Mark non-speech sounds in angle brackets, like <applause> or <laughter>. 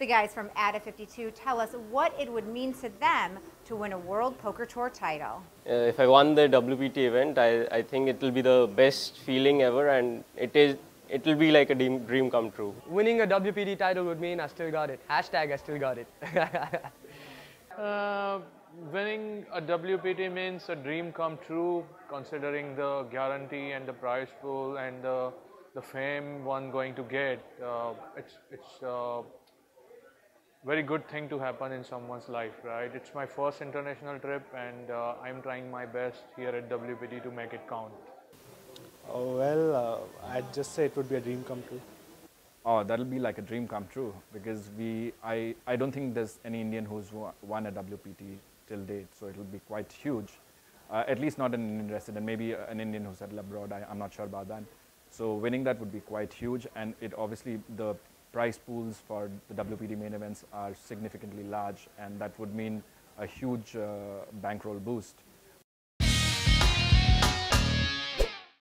The guys from Adda52 tell us what it would mean to them to win a World Poker Tour title. Uh, if I won the WPT event, I, I think it will be the best feeling ever, and it is it will be like a dream, dream come true. Winning a WPT title would mean I still got it. Hashtag I still got it. <laughs> uh, winning a WPT means a dream come true, considering the guarantee and the prize pool and the the fame one going to get. Uh, it's it's uh, very good thing to happen in someone's life, right? It's my first international trip and uh, I'm trying my best here at WPT to make it count. Oh, well, uh, I'd just say it would be a dream come true. Oh, that'll be like a dream come true because we, I, I don't think there's any Indian who's won a WPT till date, so it'll be quite huge. Uh, at least not an Indian resident, maybe an Indian who settled abroad, I, I'm not sure about that. So winning that would be quite huge and it obviously, the prize pools for the WPT main events are significantly large and that would mean a huge uh, bankroll boost.